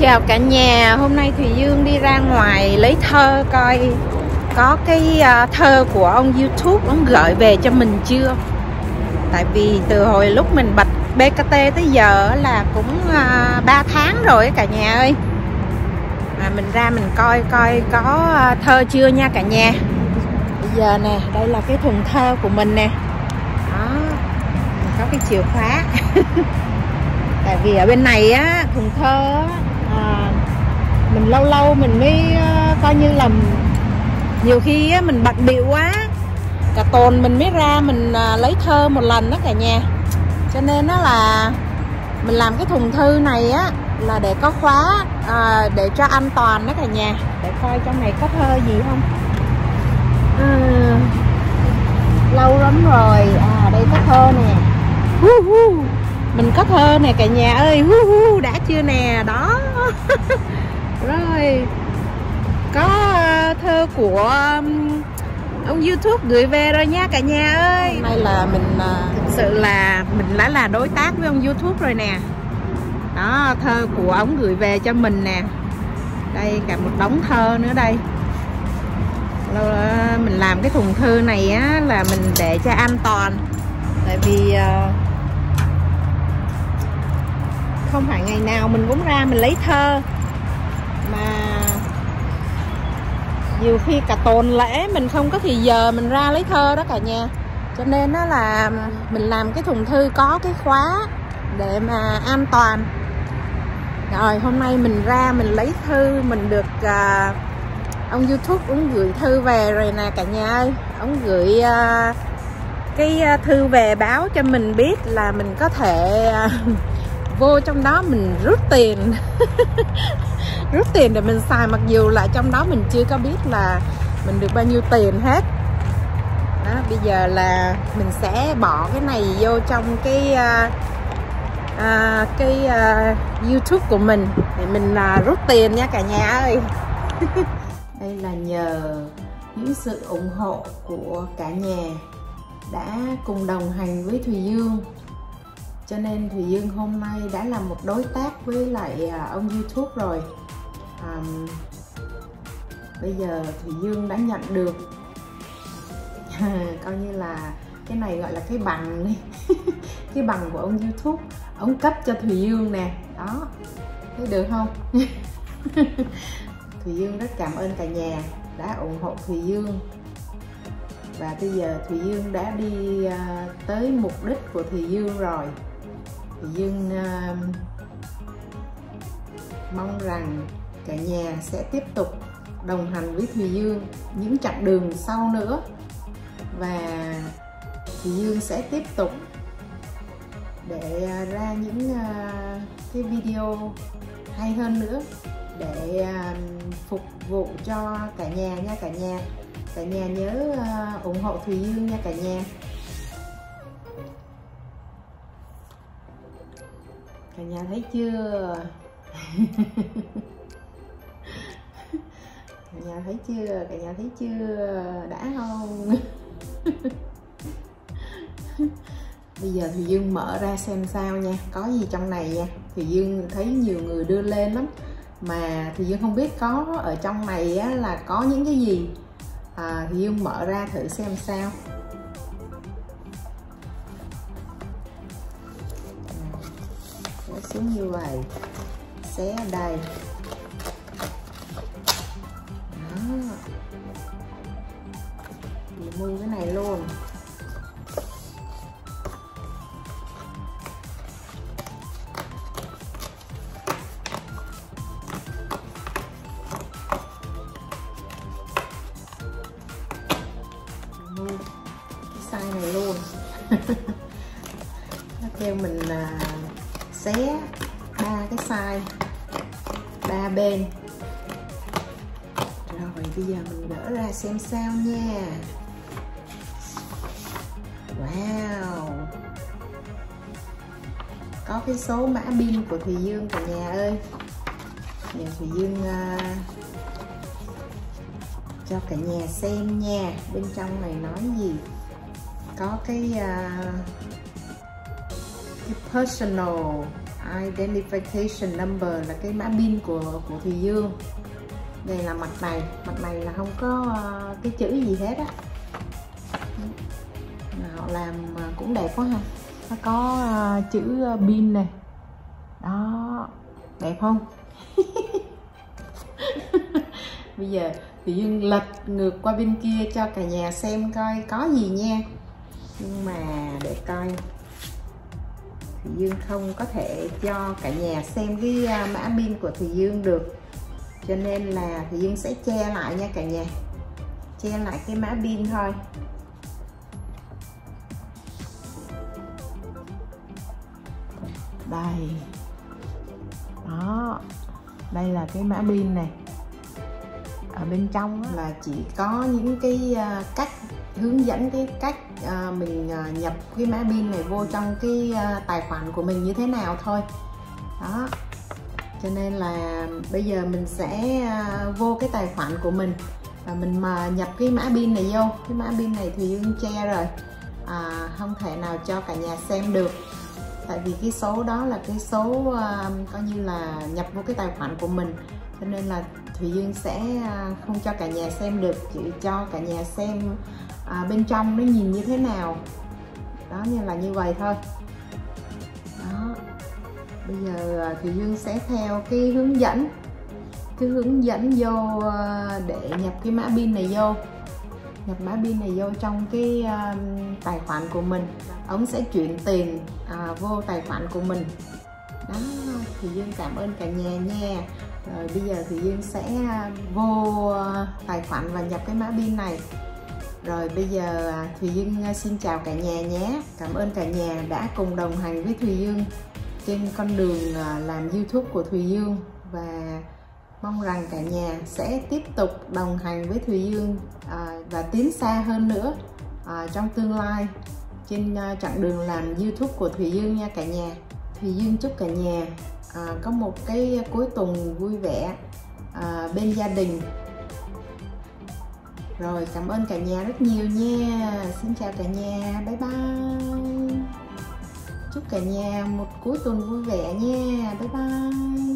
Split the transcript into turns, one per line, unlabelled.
chào cả nhà hôm nay Thùy Dương đi ra ngoài lấy thơ coi. Có cái ờ, thơ của ông YouTube ông gửi về cho mình chưa? Tại vì từ hồi lúc mình bật BKT tới giờ là cũng ờ, 3 tháng rồi cả nhà ơi. Mà mình ra mình coi coi có ờ, thơ chưa nha cả nhà? Bây giờ nè đây là cái thùng thơ của mình nè. Đó có cái chìa khóa. Tại vì ở bên này á thùng thơ á, mình lâu lâu mình mới ờ, coi như là nhiều khi á, mình bận bịu quá. Cả tuần mình mới ra mình ờ, lấy thơ một lần đó cả nhà. Cho nên đó là mình làm cái thùng thư này á là để có khóa à, để cho an toàn đó cả nhà. Để coi trong này có thơ gì không? À, lâu lắm rồi. À đây có thơ nè. Hu hu. Mình có thơ nè cả nhà ơi. Hu hu đã chưa nè? Đó. rồi. Có thơ của ông YouTube gửi về rồi nha cả nhà ơi. Hôm nay là mình thực sự là mình đã là đối tác với ông YouTube rồi nè. Đó thơ của ông gửi về cho mình nè. Đây cả một đống thơ nữa đây. Mình làm cái thùng thư này á là mình để cho an toàn. Tại vì không phải ngày nào mình cũng ra mình lấy thơ mà nhiều khi cả tuần lễ mình không có thì giờ mình ra lấy thơ đó cả nhà. Cho nên đó là mình làm cái thùng thư có cái khóa để mà an toàn. Rồi hôm nay mình ra mình lấy thư mình được uh, ông youtube cũng gửi thư về rồi nè cả nhà ơi. Ông gửi uh, cái à, thư về báo cho mình biết là mình có thể uh, vô trong đó mình rút tiền. rút tiền để mình xài mặc dù là trong đó mình chưa có biết là mình được bao nhiêu tiền hết. Đó bây giờ là mình sẽ bỏ cái này vô trong cái uh, uh, cái uh, YouTube của mình để mình uh, rút tiền nha cả nhà ơi. Đây là nhờ những sự ủng hộ của cả nhà đã cùng đồng hành với Thùy Dương. Cho nên Thùy Dương hôm nay đã là một đối tác với lại ông YouTube rồi à, bây giờ Thùy Dương đã nhận được. Coi như là cái này gọi là cái bằng đi. Cái bằng của ông YouTube. Ông cấp cho Thùy Dương nè. Đó. Thấy được không? Thùy Dương rất cảm ơn cả nhà đã ủng hộ Thùy Dương. Và bây giờ Thùy Dương đã đi uh, tới mục đích của Thùy Dương rồi. Thùy Dương uh, mong rằng cả nhà sẽ tiếp tục đồng hành với Thùy Dương những chặng đường sau nữa. Và Thùy Dương sẽ tiếp tục để ra những ờ, cái video hay hơn nữa để ờ, phục vụ cho cả nhà nha cả nhà. Cả nhà nhớ ờ, ủng hộ Thùy Dương nha cả nhà. Cả nhà thấy chưa? cả nhà thấy chưa? Cả nhà thấy chưa? Đã không? Bây giờ thì dương mở ra xem sao nha. Có gì trong này nha? Thì dương thấy nhiều người đưa lên lắm. Mà thì dương không biết có ở trong này á, là có những cái gì. À, thì dương mở ra thử xem sao. Nó xuống như vậy. Xé đây. Theo mình là xé ba cái size ba bên. Rồi bây giờ mình gỡ ra xem sao nha. Wow. Có cái số mã pin của Thùy Dương cả nhà ơi. Nhà Thùy Dương uh, cho cả nhà xem nha. Bên trong này nói gì? Có cái uh, cái personal identification number là cái mã pin của của Thùy Dương. Đây là mặt này mặt này là không có uh, cái chữ gì hết á. Họ làm ờ, cũng đẹp quá ha. Nó có uh, chữ pin này đó đẹp không? Bây giờ thì dương lật ngược qua bên kia cho cả nhà xem coi có gì nha. Nhưng mà để coi thì dương không có thể cho cả nhà xem cái à, mã pin của thì dương được. Cho nên là thì dương sẽ che lại nha cả nhà. Che lại cái mã pin thôi. Đây. Đó. Đây là cái mã pin này. Ở bên trong là chỉ có những cái à, cách hướng dẫn cái cách à, mình à, nhập cái mã pin này vô trong cái ờ, tài khoản của mình như thế nào thôi. Đó. Cho nên là bây giờ mình sẽ vô cái tài khoản của mình và mình mà nhập cái mã pin này vô. Cái mã pin này thì dương che rồi. À, không thể nào cho cả nhà xem được. Tại vì cái số đó là cái số uh, coi như là nhập vô cái tài khoản của mình cho nên là Thùy Dương sẽ à, không cho cả nhà xem được chỉ cho cả nhà xem à, bên trong nó nhìn như thế nào. Đó như là như vậy thôi. Đó. Bây giờ à, Thùy Dương sẽ theo cái hướng dẫn cái hướng dẫn vô à, để nhập cái mã pin này vô. Nhập mã pin này vô trong cái tài khoản của mình. Ông sẽ chuyển tiền à, vô tài khoản của mình. Đó thì dương cảm ơn cả nhà nha rồi, bây giờ thì dương sẽ à, vô à, tài khoản và nhập cái mã pin này. Rồi, bây giờ à, Thùy Dương xin chào cả nhà nhé. Cảm ơn cả nhà đã cùng đồng hành với Thùy Dương trên con đường làm YouTube của Thùy Dương và mong rằng cả nhà sẽ tiếp tục đồng hành với Thùy Dương và tiến xa hơn nữa trong tương lai trên chặng đường làm YouTube của Thùy Dương nha cả nhà. Thùy Dương chúc cả nhà à, có một cái cuối tuần vui vẻ à, bên gia đình. Rồi cảm ơn cả nhà rất nhiều nha. Xin chào cả nhà. Bye bye. Chúc cả nhà một cuối tuần vui vẻ nha. Bye bye.